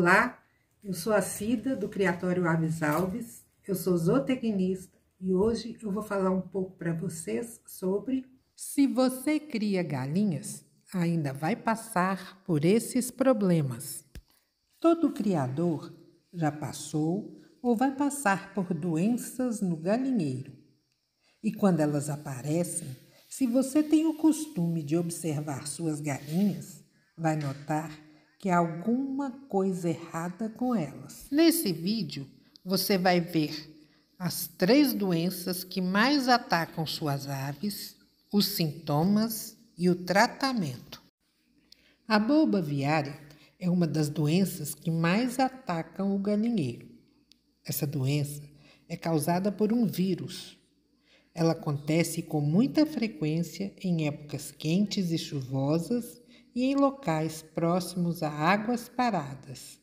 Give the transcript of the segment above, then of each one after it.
Olá, eu sou a Cida do Criatório Aves Alves, eu sou zootecnista e hoje eu vou falar um pouco para vocês sobre se você cria galinhas, ainda vai passar por esses problemas. Todo criador já passou ou vai passar por doenças no galinheiro. E quando elas aparecem, se você tem o costume de observar suas galinhas, vai notar que há alguma coisa errada com elas. Nesse vídeo, você vai ver as três doenças que mais atacam suas aves, os sintomas e o tratamento. A boba aviária é uma das doenças que mais atacam o galinheiro. Essa doença é causada por um vírus. Ela acontece com muita frequência em épocas quentes e chuvosas e em locais próximos a águas paradas.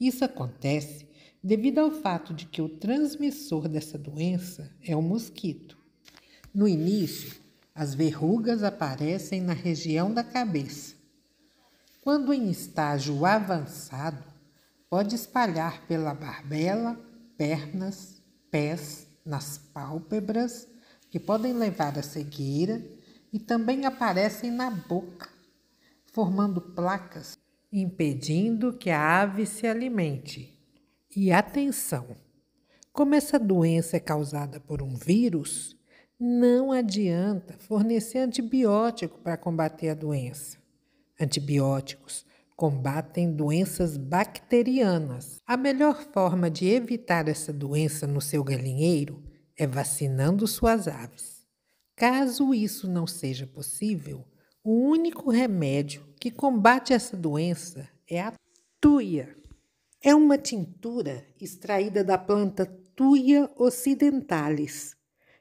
Isso acontece devido ao fato de que o transmissor dessa doença é o mosquito. No início, as verrugas aparecem na região da cabeça. Quando em estágio avançado, pode espalhar pela barbela, pernas, pés, nas pálpebras, que podem levar à cegueira, e também aparecem na boca, formando placas, impedindo que a ave se alimente. E atenção! Como essa doença é causada por um vírus, não adianta fornecer antibiótico para combater a doença. Antibióticos combatem doenças bacterianas. A melhor forma de evitar essa doença no seu galinheiro é vacinando suas aves. Caso isso não seja possível, o único remédio que combate essa doença é a tuia. É uma tintura extraída da planta Tuia occidentalis.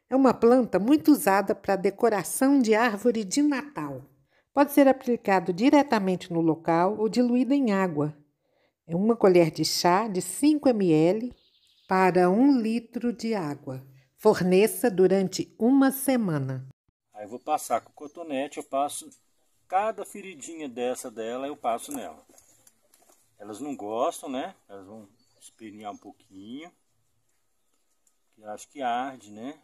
É uma planta muito usada para decoração de árvore de Natal. Pode ser aplicado diretamente no local ou diluído em água. É uma colher de chá de 5 ml para um litro de água. Forneça durante uma semana. Aí vou passar com o cotonete, eu passo cada feridinha dessa dela, eu passo nela. Elas não gostam, né? Elas vão espinhar um pouquinho. Acho que arde, né?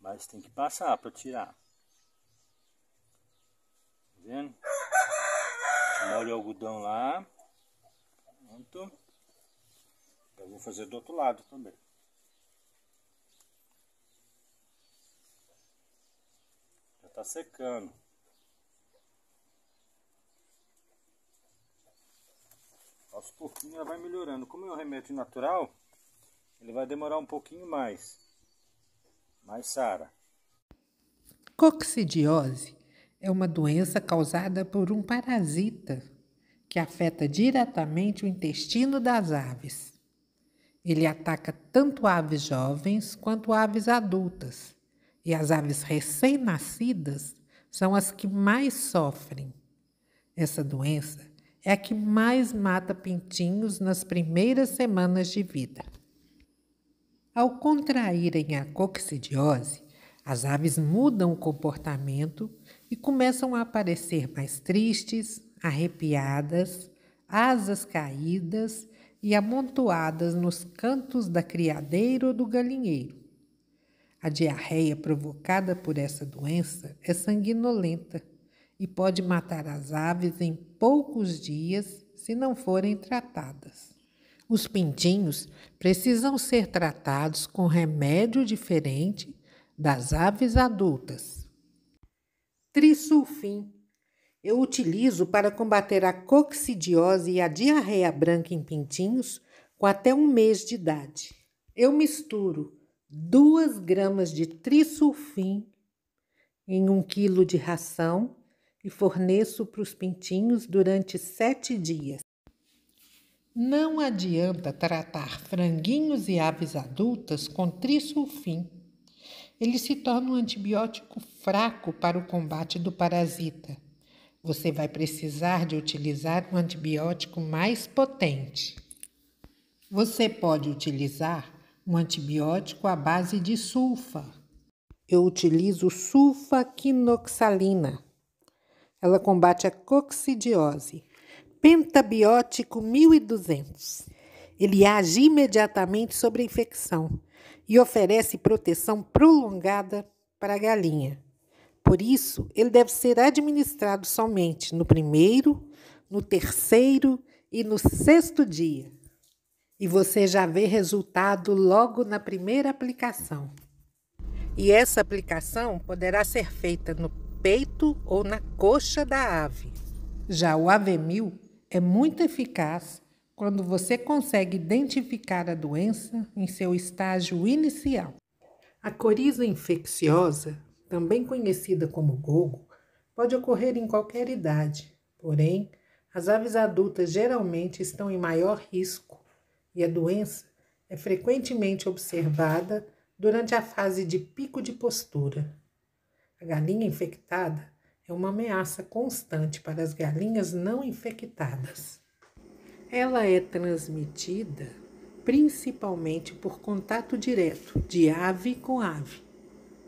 Mas tem que passar para tirar. Tá vendo? Molha o algodão lá. Pronto. Eu vou fazer do outro lado também. Tá secando. Aos pouquinhos ela vai melhorando. Como é um remédio natural, ele vai demorar um pouquinho mais. Mais Sara. Coccidiose é uma doença causada por um parasita que afeta diretamente o intestino das aves. Ele ataca tanto aves jovens quanto aves adultas e as aves recém-nascidas são as que mais sofrem. Essa doença é a que mais mata pintinhos nas primeiras semanas de vida. Ao contraírem a coccidiose, as aves mudam o comportamento e começam a aparecer mais tristes, arrepiadas, asas caídas e amontoadas nos cantos da criadeira ou do galinheiro. A diarreia provocada por essa doença é sanguinolenta e pode matar as aves em poucos dias se não forem tratadas. Os pintinhos precisam ser tratados com remédio diferente das aves adultas. Trisulfim. Eu utilizo para combater a coccidiose e a diarreia branca em pintinhos com até um mês de idade. Eu misturo 2 gramas de trisulfim em um quilo de ração e forneço para os pintinhos durante sete dias. Não adianta tratar franguinhos e aves adultas com trisulfim. Ele se torna um antibiótico fraco para o combate do parasita. Você vai precisar de utilizar um antibiótico mais potente. Você pode utilizar um antibiótico à base de sulfa. Eu utilizo sulfaquinoxalina. Ela combate a coccidiose. pentabiótico 1200. Ele age imediatamente sobre a infecção e oferece proteção prolongada para a galinha. Por isso, ele deve ser administrado somente no primeiro, no terceiro e no sexto dia. E você já vê resultado logo na primeira aplicação. E essa aplicação poderá ser feita no peito ou na coxa da ave. Já o Avemil é muito eficaz quando você consegue identificar a doença em seu estágio inicial. A coriza infecciosa, também conhecida como gogo, pode ocorrer em qualquer idade, porém, as aves adultas geralmente estão em maior risco e a doença é frequentemente observada durante a fase de pico de postura. A galinha infectada é uma ameaça constante para as galinhas não infectadas. Ela é transmitida principalmente por contato direto de ave com ave.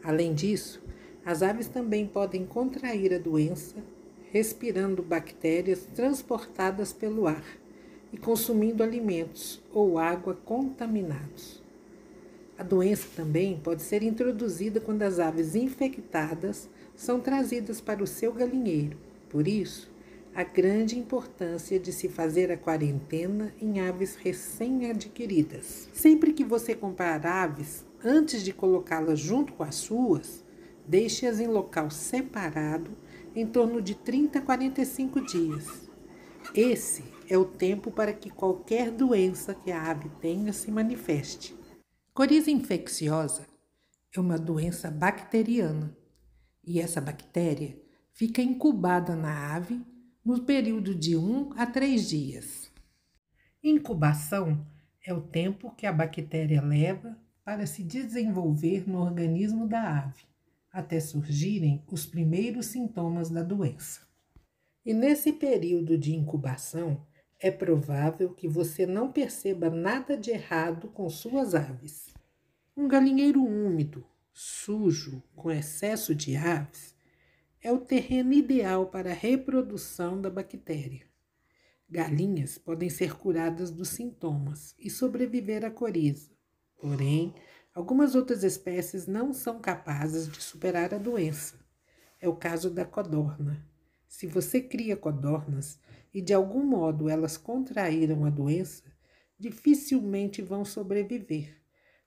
Além disso, as aves também podem contrair a doença respirando bactérias transportadas pelo ar e consumindo alimentos ou água contaminados. A doença também pode ser introduzida quando as aves infectadas são trazidas para o seu galinheiro. Por isso, a grande importância de se fazer a quarentena em aves recém-adquiridas. Sempre que você comprar aves, antes de colocá-las junto com as suas, deixe-as em local separado em torno de 30 a 45 dias. Esse é o tempo para que qualquer doença que a ave tenha se manifeste. Coriza infecciosa é uma doença bacteriana e essa bactéria fica incubada na ave no período de 1 a 3 dias. Incubação é o tempo que a bactéria leva para se desenvolver no organismo da ave, até surgirem os primeiros sintomas da doença. E nesse período de incubação, é provável que você não perceba nada de errado com suas aves. Um galinheiro úmido, sujo, com excesso de aves, é o terreno ideal para a reprodução da bactéria. Galinhas podem ser curadas dos sintomas e sobreviver à coriza. Porém, algumas outras espécies não são capazes de superar a doença. É o caso da codorna. Se você cria codornas e de algum modo elas contraíram a doença, dificilmente vão sobreviver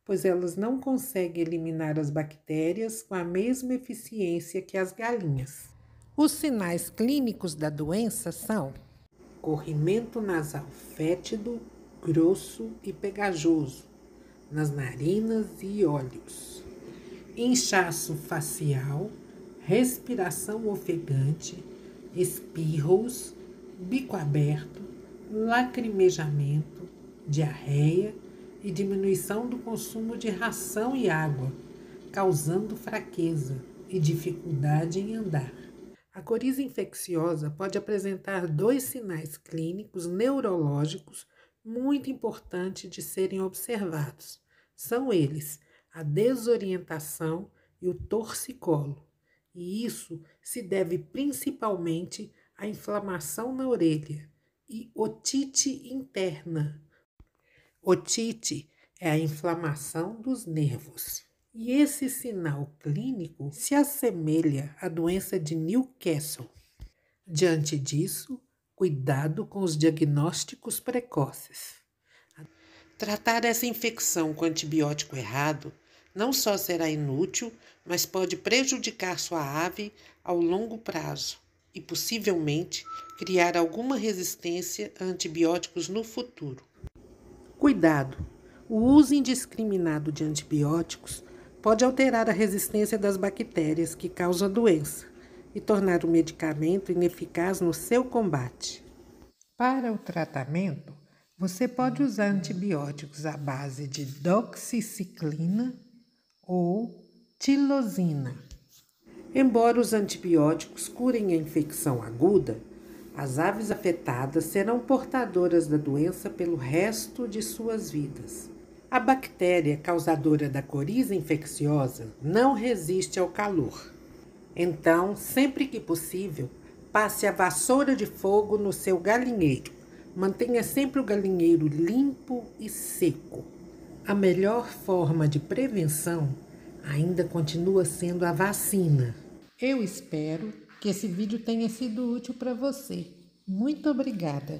pois elas não conseguem eliminar as bactérias com a mesma eficiência que as galinhas. Os sinais clínicos da doença são corrimento nasal fétido, grosso e pegajoso nas narinas e olhos, inchaço facial, respiração ofegante, espirros, bico aberto, lacrimejamento, diarreia e diminuição do consumo de ração e água, causando fraqueza e dificuldade em andar. A coriza infecciosa pode apresentar dois sinais clínicos neurológicos muito importantes de serem observados. São eles a desorientação e o torcicolo. E isso se deve principalmente à inflamação na orelha e otite interna, Otite é a inflamação dos nervos. E esse sinal clínico se assemelha à doença de Newcastle. Diante disso, cuidado com os diagnósticos precoces. Tratar essa infecção com antibiótico errado não só será inútil, mas pode prejudicar sua ave ao longo prazo e possivelmente criar alguma resistência a antibióticos no futuro. Cuidado! O uso indiscriminado de antibióticos pode alterar a resistência das bactérias que causam a doença e tornar o medicamento ineficaz no seu combate. Para o tratamento, você pode usar antibióticos à base de doxiciclina ou tilosina. Embora os antibióticos curem a infecção aguda, as aves afetadas serão portadoras da doença pelo resto de suas vidas. A bactéria causadora da coriza infecciosa não resiste ao calor. Então, sempre que possível, Passe a vassoura de fogo no seu galinheiro. Mantenha sempre o galinheiro limpo e seco. A melhor forma de prevenção ainda continua sendo a vacina. Eu espero que esse vídeo tenha sido útil para você. Muito obrigada!